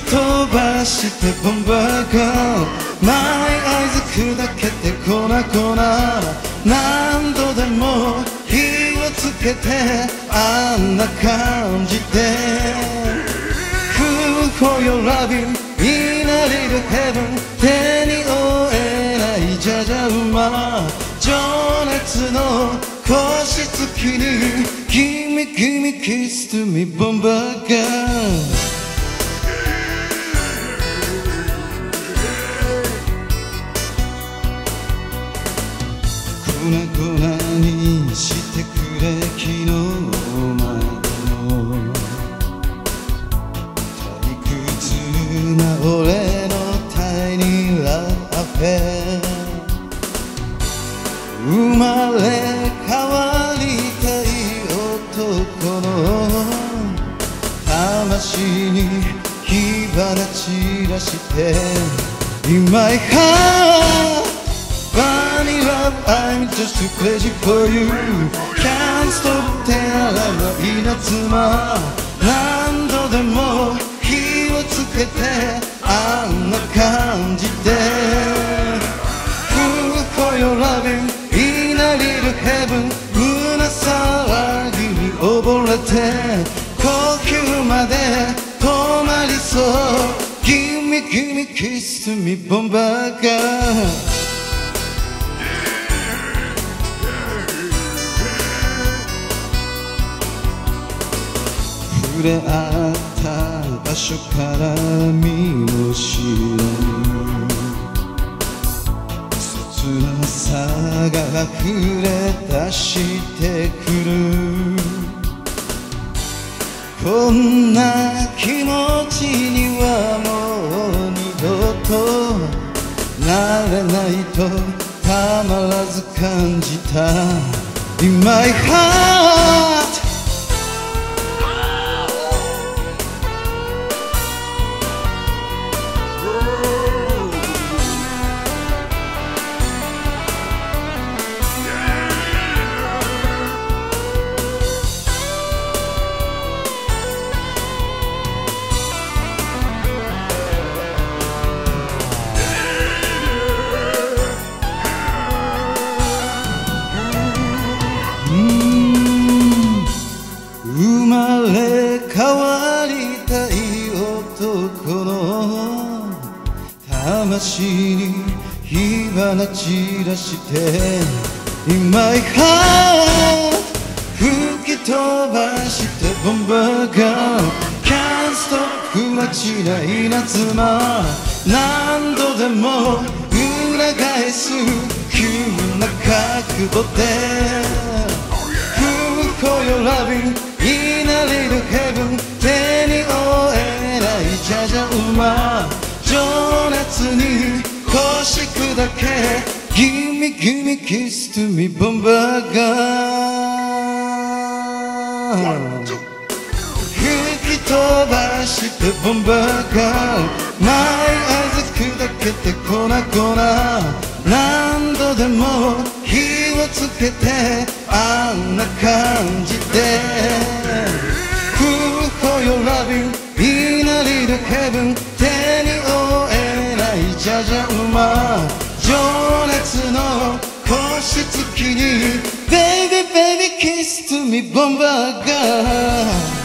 き飛ばしてボンバーガーマイアイズ砕けて粉々何度でも火をつけてあんな感じで Cool for your loving いなりる heaven 手に負えないじゃじゃ馬情熱の星月に Gimme gimme kiss to me ボンバーガーにしてくれ昨日までの退屈な俺のタイニーラフェ生まれ変わりたい男の魂に火花散らして In my heart but I'm just too crazy for you Can't stop 手洗いの稲妻何度でも火をつけてあんな感じで Fool for your loving in a little heaven 胸騒ぎに溺れて呼吸まで止まりそう Gimme gimme kiss to me ボンバー触れ合った場所から身も知らぬ切なさが溢れ出してくる。こんな気持ちにはもう二度となれないとたまらず感じた。In my heart 魂に火花散らして In my heart 吹き飛ばしてボンバーガー Can't stop 不待ちな稲妻何度でも裏返す急な覚悟で Fool for your loving in a little heaven 手に負えないじゃじゃ馬情熱に腰砕け Gimme gimme kiss to me ボンバーガー。吹き飛ばしてボンバーガー。マイアイズ砕けて粉々何度でも火をつけてあんな感じで。Fool for your loving 情熱の星月に Baby baby kiss to me ボンバーガー